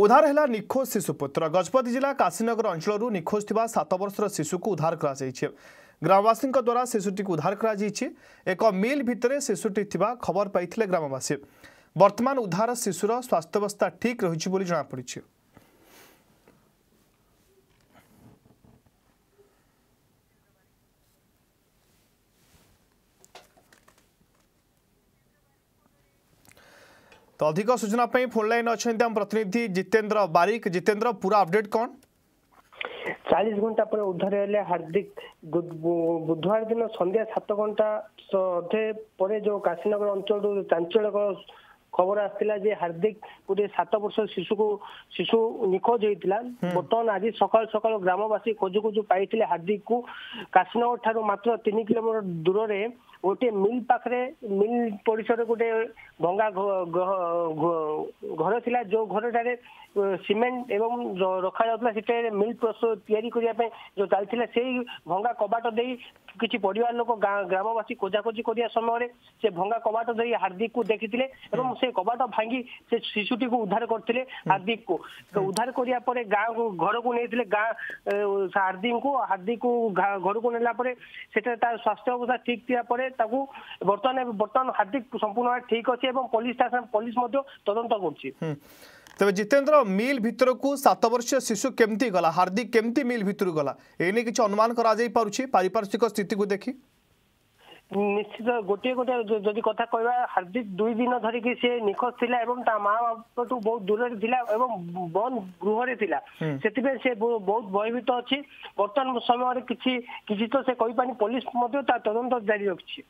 ଉଦ୍ଧାର ହେଲା ନିଖୋଜ ଶିଶୁ ପୁତ୍ର ଗଜପତି ଜିଲ୍ଲା କାଶୀନଗର ଅଞ୍ଚଳରୁ ନିଖୋଜ ଥିବା ସାତ ବର୍ଷର ଶିଶୁକୁ ଉଦ୍ଧାର କରାଯାଇଛି ଗ୍ରାମବାସୀଙ୍କ ଦ୍ୱାରା ଶିଶୁଟିକୁ ଉଦ୍ଧାର କରାଯାଇଛି ଏକ ମିଲ୍ ଭିତରେ ଶିଶୁଟି ଥିବା ଖବର ପାଇଥିଲେ ଗ୍ରାମବାସୀ ବର୍ତ୍ତମାନ ଉଦ୍ଧାର ଶିଶୁର ସ୍ୱାସ୍ଥ୍ୟାବସ୍ଥା ଠିକ୍ ରହିଛି ବୋଲି ଜଣାପଡ଼ିଛି तो अधिक सूचना फोन लाइन अच्छा आम प्रतिनिधि जितेन्द्र बारिक जितेन्द्र पूरा अपडेट कौन ଚାଳିଶ ଘଣ୍ଟା ପରେ ଉଦ୍ଧାର ହେଲେ ହାର୍ଦ୍ଦିକ ବୁଧବାର ଦିନ ସନ୍ଧ୍ୟା ସାତ ଘଣ୍ଟା ଅଧେ ପରେ ଯୋଉ କାଶୀନଗର ଅଞ୍ଚଳରୁ ଚାଞ୍ଚଲ୍ୟକର খবর আসছিল যে হার্দিক গোটে সাত বর্ষ শিশুকু শিশু নিখোজ হয়েছিল বর্তমান আজ সকাল সকাল গ্রামবাসী খোঁজু খোঁজু পাইলে কু কাশীনগর ঠার মাত্র তিন কিলোমিটার দূরের গোটে মিল পাখে মিল পরিসরে গোটে ভঙ্গা ঘর ଥିଲା ଯୋଉ সিমেন্ট এবং রখা যাওয়া সেটা মিল প্রস্তুত তৈরি করা যে চাল সেই ভঙ্গা কবাট দিয়ে କିଛି ପରିବାର ଲୋକ ଗ୍ରାମବାସୀ ଖୋଜାଖୋଜି କରିବା ସମୟରେ ସେ ଭଙ୍ଗା କବାଟ ଧରି ହାର୍ଦ୍ଦିକକୁ ଦେଖିଥିଲେ ଏବଂ ସେ କବାଟ ଭାଙ୍ଗି ସେ ଶିଶୁଟିକୁ ଉଦ୍ଧାର କରିଥିଲେ ହାର୍ଦ୍ଦିକକୁ ଉଦ୍ଧାର କରିବା ପରେ ଗାଁକୁ ଘରକୁ ନେଇଥିଲେ ଗାଁ ହାର୍ଦ୍ଦିକଙ୍କୁ ହାର୍ଦ୍ଦିକକୁ ଘରକୁ ନେଲା ପରେ ସେଠାରେ ତାର ସ୍ୱାସ୍ଥ୍ୟ ଅବସ୍ଥା ଠିକ୍ ଥିବା ପରେ ତାକୁ ବର୍ତ୍ତମାନ ବର୍ତ୍ତମାନ ହାର୍ଦ୍ଦିକ ସମ୍ପୂର୍ଣ୍ଣ ଭାବେ ଠିକ୍ ଅଛି ଏବଂ ପୋଲିସ ଷ୍ଟାସନ ପୋଲିସ ମଧ୍ୟ ତଦନ୍ତ କରୁଛି তবে জিতেন্দ্র মিল ভিতরক সাত বর্ষীয় শিশু কেমতি গলা হার্দিক কেমতি মিল ভিতরক গলা এ নিয়ে কিছু অনুমান করা যাই পারুছি পারিপার্শ্বিক স্থিতিকে দেখি নিশ্চিত গোটিয়ে গোটিয়ে যদি কথা কহবা হার্দিক দুই দিন ধরিকি সে নিখোঁজ লা এবং তা মা বাপঠু বহু দূরে লা এবং বন্ধ গৃহরে লা সেপাই সে বহুত ভয়ভীত অছি বর্তমান সময়ের কিছু কিছু তো সে কইপানি পুলিশ মধ্যে তা তদন্ত জারি রাখছে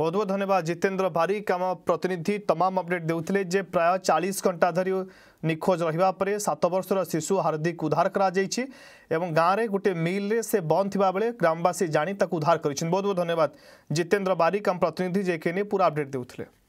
ବହୁତ ବହୁତ ଧନ୍ୟବାଦ ଜିତେନ୍ଦ୍ର ବାରିକ ଆମ ପ୍ରତିନିଧି ତମାମ ଅପଡେଟ୍ ଦେଉଥିଲେ ଯେ ପ୍ରାୟ ଚାଳିଶ ଘଣ୍ଟା ଧରି ନିଖୋଜ ରହିବା ପରେ ସାତ ବର୍ଷର ଶିଶୁ ହାର୍ଦ୍ଦିକ ଉଦ୍ଧାର କରାଯାଇଛି ଏବଂ ଗାଁରେ ଗୋଟିଏ ମିଲ୍ରେ ସେ ବନ୍ଦ ଥିବାବେଳେ ଗ୍ରାମବାସୀ ଜାଣି ତାକୁ ଉଦ୍ଧାର କରିଛନ୍ତି ବହୁତ ବହୁତ ଧନ୍ୟବାଦ ଜିତେନ୍ଦ୍ର ବାରିକ ଆମ ପ୍ରତିନିଧି ଯେ କି ନେଇ ପୁରା ଅପଡେଟ୍ ଦେଉଥିଲେ